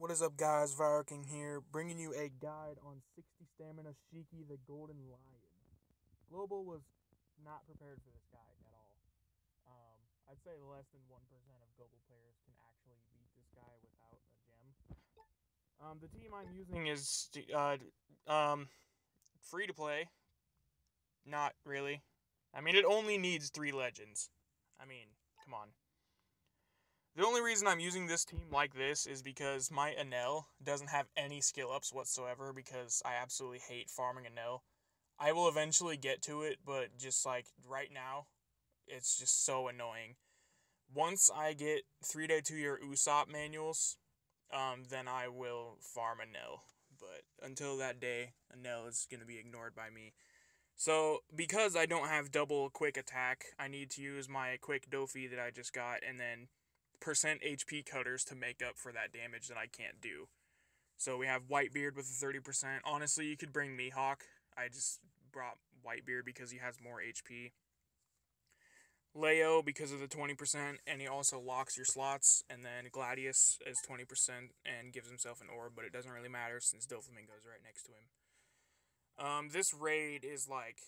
What is up, guys? Viroking here, bringing you a guide on 60 stamina Shiki the Golden Lion. Global was not prepared for this guy at all. Um, I'd say less than 1% of global players can actually beat this guy without a gem. Um, the team I'm using is uh, um, free to play. Not really. I mean, it only needs three legends. I mean, come on. The only reason I'm using this team like this is because my Enel doesn't have any skill ups whatsoever because I absolutely hate farming Enel. I will eventually get to it, but just like right now, it's just so annoying. Once I get 3 day 2 year Usopp manuals, um, then I will farm Enel. But until that day, Enel is going to be ignored by me. So, because I don't have double quick attack, I need to use my quick Dofi that I just got and then percent HP cutters to make up for that damage that I can't do. So we have Whitebeard with a 30%. Honestly, you could bring Mihawk. I just brought Whitebeard because he has more HP. Leo because of the 20%, and he also locks your slots. And then Gladius is 20% and gives himself an orb, but it doesn't really matter since Doflamingo is right next to him. Um, this raid is like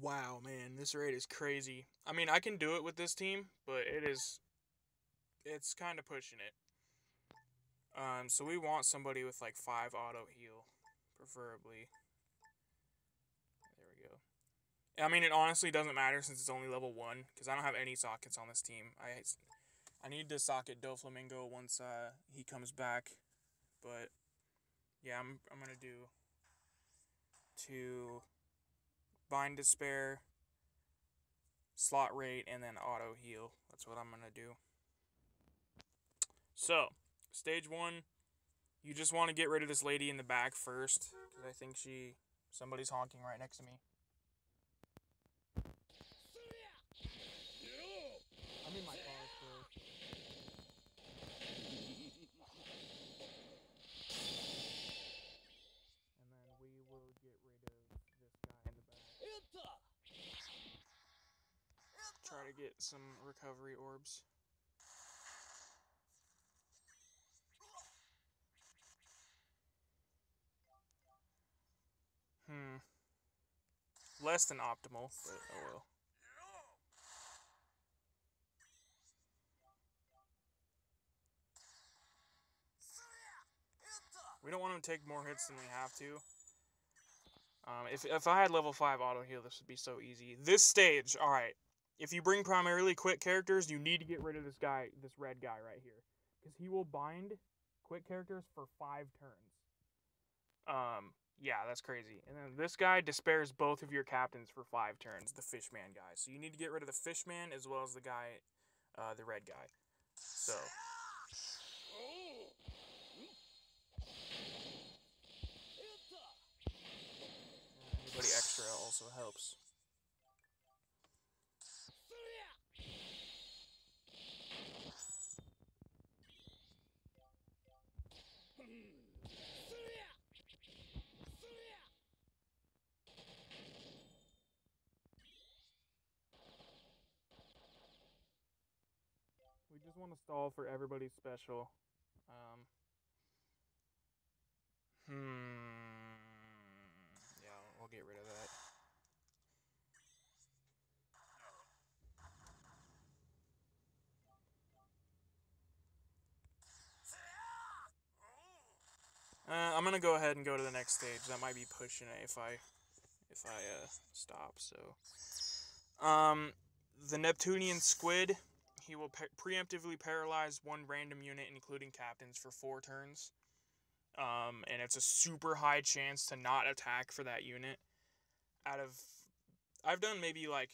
wow, man, this raid is crazy. I mean, I can do it with this team, but it is it's kind of pushing it. Um, so we want somebody with like five auto heal, preferably. There we go. I mean, it honestly doesn't matter since it's only level one, because I don't have any sockets on this team. I I need to socket Doflamingo once uh, he comes back, but yeah, I'm I'm gonna do to bind despair, slot rate, and then auto heal. That's what I'm gonna do. So, stage one, you just want to get rid of this lady in the back first, because I think she, somebody's honking right next to me. I'm in my car first. And then we will get rid of this guy in the back. Try to get some recovery orbs. Hmm. Less than optimal, but oh well. We don't want to take more hits than we have to. Um, if, if I had level 5 auto heal, this would be so easy. This stage, alright. If you bring primarily quick characters, you need to get rid of this guy, this red guy right here. Because he will bind quick characters for 5 turns. Um, yeah, that's crazy. And then this guy despairs both of your captains for five turns, the fishman guy. So you need to get rid of the fishman as well as the guy, uh, the red guy. So. Anybody extra also helps. Want to stall for everybody's special. Um, hmm. Yeah, we'll get rid of that. Uh, I'm gonna go ahead and go to the next stage. That might be pushing it if I, if I uh, stop. So, um, the Neptunian squid he will preemptively paralyze one random unit, including captains, for four turns. Um, and it's a super high chance to not attack for that unit. Out of, I've done maybe like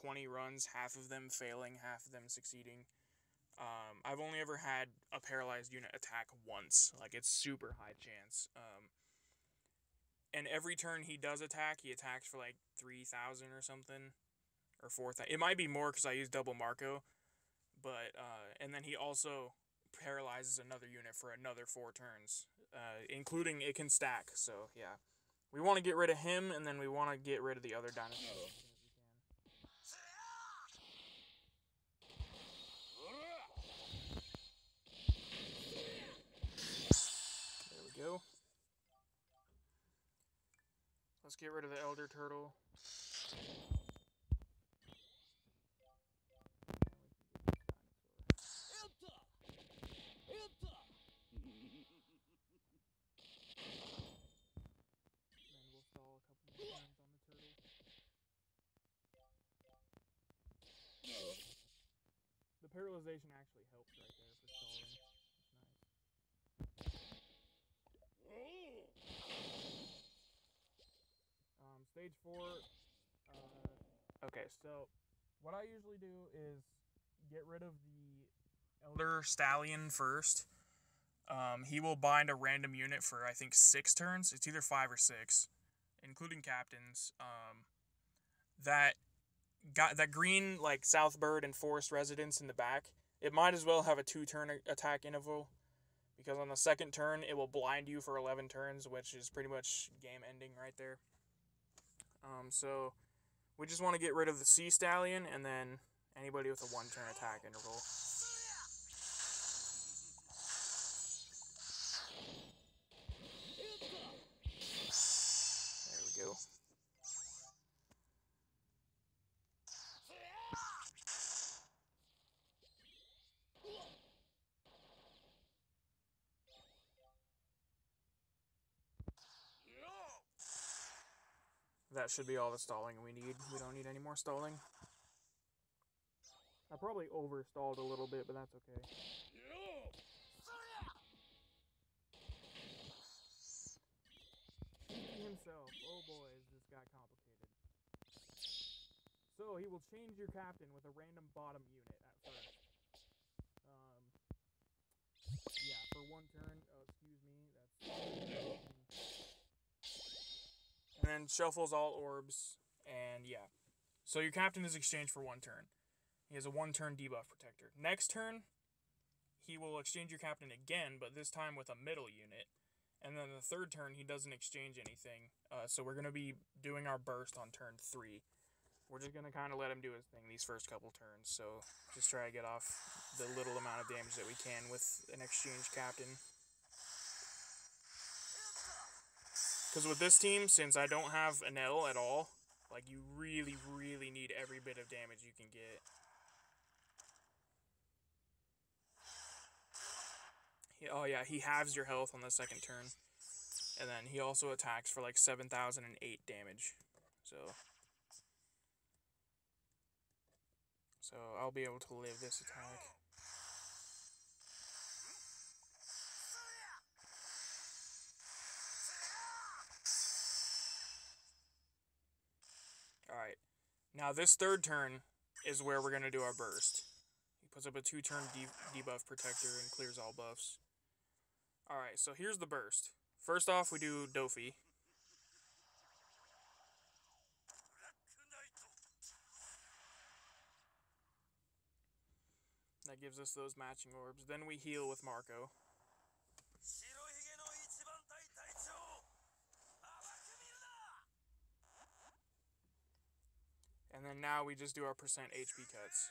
20 runs, half of them failing, half of them succeeding. Um, I've only ever had a paralyzed unit attack once. Like, it's super high chance. Um, and every turn he does attack, he attacks for like 3,000 or something. Or 4,000. It might be more because I use double Marco but uh, and then he also paralyzes another unit for another four turns, uh, including it can stack. So yeah, we want to get rid of him, and then we want to get rid of the other dinosaur. There we go. Let's get rid of the elder turtle. The paralyzation actually helps right there for stalling. It's nice. Um, stage four. Uh, okay, so what I usually do is get rid of the Elder Stallion first. Um, he will bind a random unit for I think six turns. It's either five or six, including captains. Um, that got that green like South Bird and Forest Residence in the back. It might as well have a two turn attack interval because on the second turn it will blind you for 11 turns, which is pretty much game ending right there. Um, so we just want to get rid of the Sea Stallion and then anybody with a one turn attack interval. That should be all the stalling we need. We don't need any more stalling. I probably overstalled a little bit, but that's okay. Himself. Oh boy, is this guy complicated. So he will change your captain with a random bottom unit at first. Um, yeah, for one turn. Oh, excuse me. And shuffles all orbs, and yeah. So your captain is exchanged for one turn. He has a one turn debuff protector. Next turn, he will exchange your captain again, but this time with a middle unit. And then the third turn, he doesn't exchange anything. Uh, so we're going to be doing our burst on turn three. We're just going to kind of let him do his thing these first couple turns. So just try to get off the little amount of damage that we can with an exchange captain. Because with this team, since I don't have an Enel at all, like you really, really need every bit of damage you can get. Oh yeah, he halves your health on the second turn. And then he also attacks for like 7,008 damage. So. So I'll be able to live this attack. Now this third turn is where we're going to do our burst. He puts up a two turn de debuff protector and clears all buffs. Alright, so here's the burst. First off, we do Dofi. That gives us those matching orbs. Then we heal with Marco. Now we just do our percent HP cuts.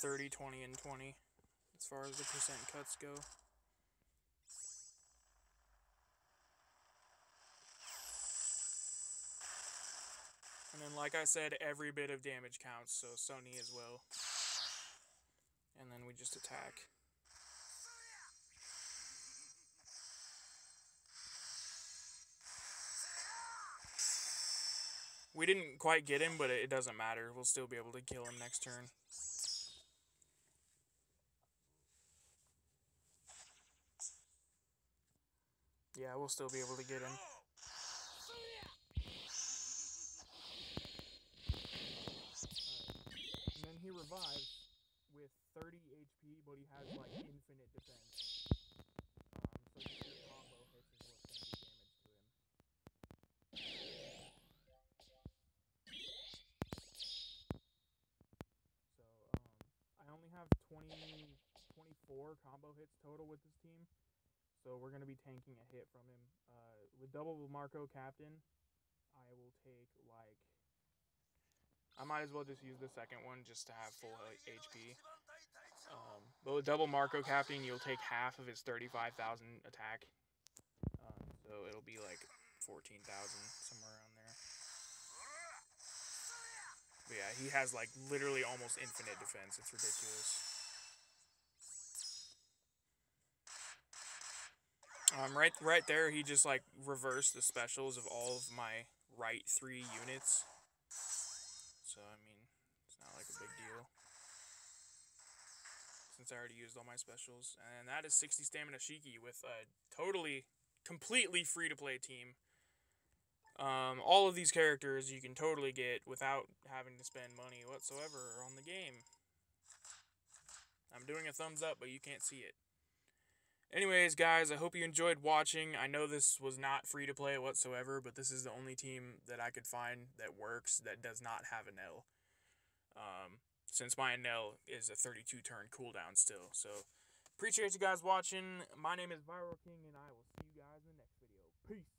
Thirty, twenty, and twenty, as far as the percent cuts go. And then, like I said, every bit of damage counts, so Sony as well we just attack. We didn't quite get him, but it doesn't matter. We'll still be able to kill him next turn. Yeah, we'll still be able to get him. Have 20, 24 combo hits total with this team. So we're going to be tanking a hit from him. Uh, with double Marco captain, I will take like I might as well just use the second one just to have full HP. Um, but with double Marco captain, you'll take half of his 35,000 attack. Um, so it'll be like 14,000, somewhere around there. But yeah, he has like literally almost infinite defense. It's ridiculous. Um, right, right there, he just like reversed the specials of all of my right three units. So I mean, it's not like a big deal since I already used all my specials. And that is 60 stamina Shiki with a totally, completely free to play team. Um, all of these characters you can totally get without having to spend money whatsoever on the game. I'm doing a thumbs up, but you can't see it. Anyways, guys, I hope you enjoyed watching. I know this was not free to play whatsoever, but this is the only team that I could find that works that does not have an Enel. Um, since my Enel is a 32 turn cooldown still. So, appreciate you guys watching. My name is Viroking, and I will see you guys in the next video. Peace.